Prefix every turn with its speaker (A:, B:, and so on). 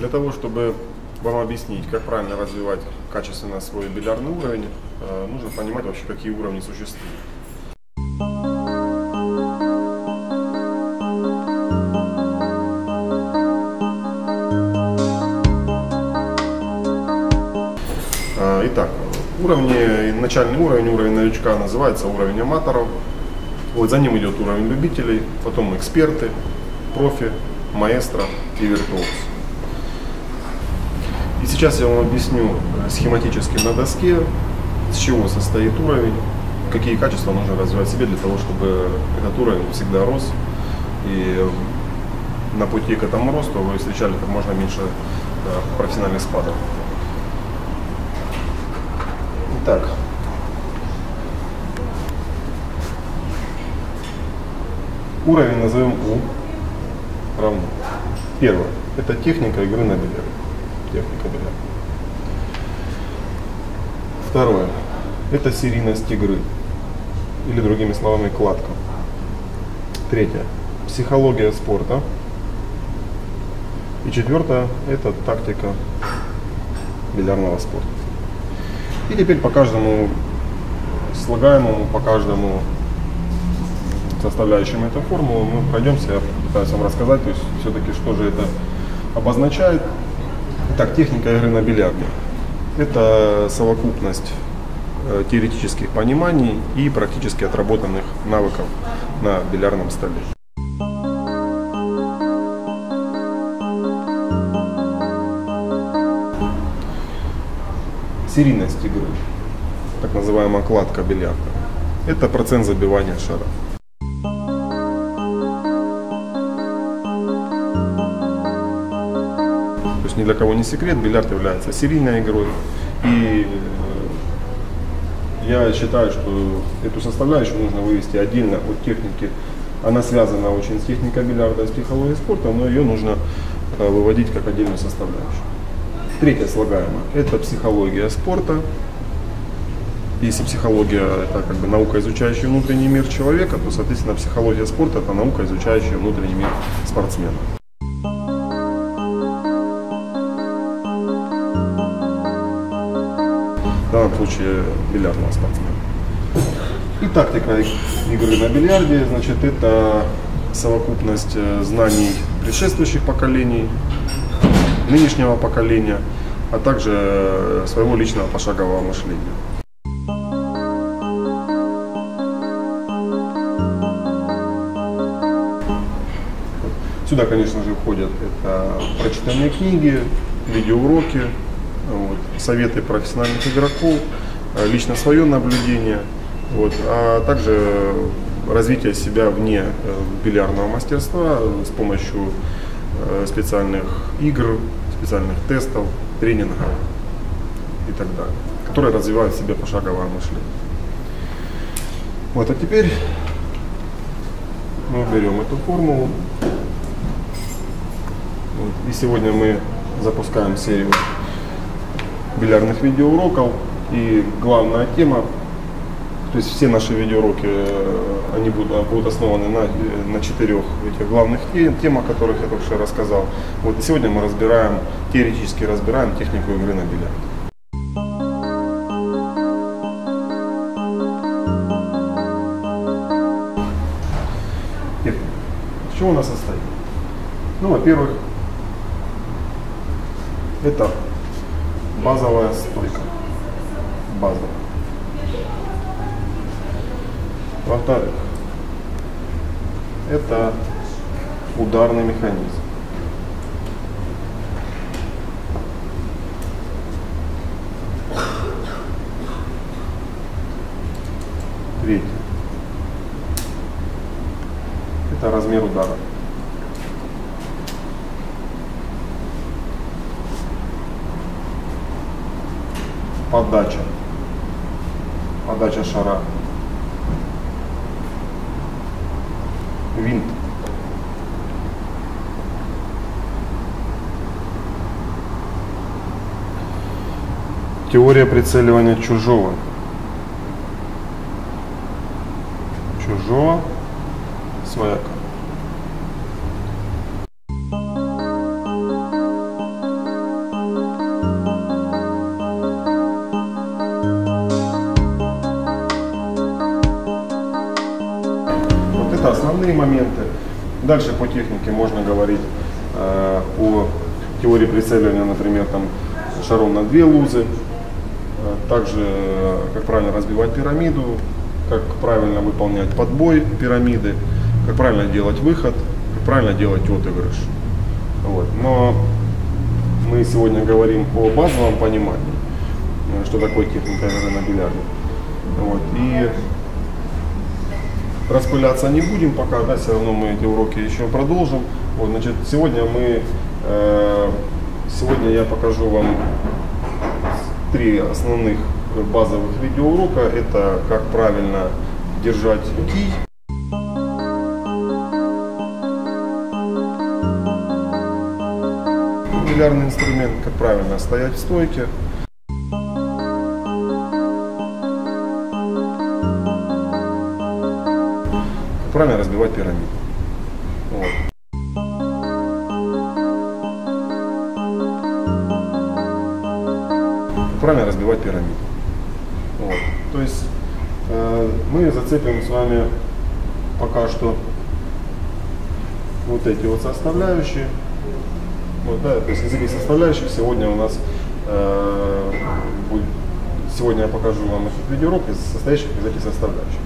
A: Для того, чтобы вам объяснить, как правильно развивать качественно свой бильярдный уровень, э, нужно понимать вообще, какие уровни существуют. Э, Итак, уровни, начальный уровень, уровень новичка называется уровень аматоров. Вот за ним идет уровень любителей, потом эксперты, профи, маэстро и виртуоз. Сейчас я вам объясню э, схематически на доске, с чего состоит уровень, какие качества нужно развивать себе для того, чтобы этот уровень всегда рос. И на пути к этому росту вы встречали как можно меньше э, профессиональных спадов. Итак, уровень назовем У равно. Первое. Это техника игры на бильярде. Техника бильярда. Второе. Это серийность игры. Или другими словами, кладка. Третье. Психология спорта. И четвертое. Это тактика бильярдного спорта. И теперь по каждому слагаемому, по каждому составляющим этой формулы мы пройдемся, я попытаюсь вам рассказать, то есть все-таки что же это обозначает. Итак, техника игры на бильярде. Это совокупность э, теоретических пониманий и практически отработанных навыков на бильярдном столе. Серийность игры, так называемая кладка бильярда, это процент забивания шара. Ни для кого не секрет, бильярд является серийной игрой. И э, я считаю, что эту составляющую нужно вывести отдельно от техники. Она связана очень с техникой бильярда с психологией спорта, но ее нужно э, выводить как отдельную составляющую. Третья слагаемая – это психология спорта. Если психология – это как бы наука, изучающая внутренний мир человека, то, соответственно, психология спорта – это наука, изучающая внутренний мир спортсмена. Данном случае бильярдного спортсмена. И тактика игры на бильярде, значит, это совокупность э, знаний предшествующих поколений, нынешнего поколения, а также э, своего личного пошагового мышления. Сюда, конечно же, входят это прочитанные книги, видеоуроки, вот, советы профессиональных игроков, э, лично свое наблюдение, вот, а также развитие себя вне э, бильярдного мастерства с помощью э, специальных игр, специальных тестов, тренингов и так далее, которые развивают в себе пошаговое мышление. Вот, а теперь мы берем эту формулу. Вот, и сегодня мы запускаем серию бильярдных видеоуроков. И главная тема, то есть все наши видеоуроки, э, они будут, будут основаны на, на четырех этих главных тем, тем, о которых я только что рассказал. Вот, сегодня мы разбираем, теоретически разбираем технику игры на бильярд. Техника. С чего она состоит? Ну, во-первых, это базовая стойка. Базовая. Во-вторых, это ударный механизм. Третье. Это размер удара. Подача. Подача шара. Винт. Теория прицеливания чужого. Чужого свояка. Основные моменты. Дальше по технике можно говорить э, о теории прицеливания, например, там шаром на две лузы, Э, также э, как правильно разбивать пирамиду, как правильно выполнять подбой пирамиды, как правильно делать выход, как правильно делать отыгрыш. Вот. Но мы сегодня говорим о базовом понимании, что такое техника на бильярде. Вот. И распыляться не будем пока, да, все равно мы эти уроки еще продолжим. Вот, значит, сегодня мы, э, сегодня я покажу вам три основных базовых видеоурока. Это как правильно держать кий. Бильярдный инструмент, как правильно стоять в стойке. Правильно разбивать пирамиду. Вот. правильно разбивать пирамиду. Вот. То есть э, мы зацепим с вами пока что вот эти вот составляющие. Вот, да, то есть из этих составляющих сегодня у нас э, будет, сегодня я покажу вам этот видеоурок, из, состоящих из этих составляющих.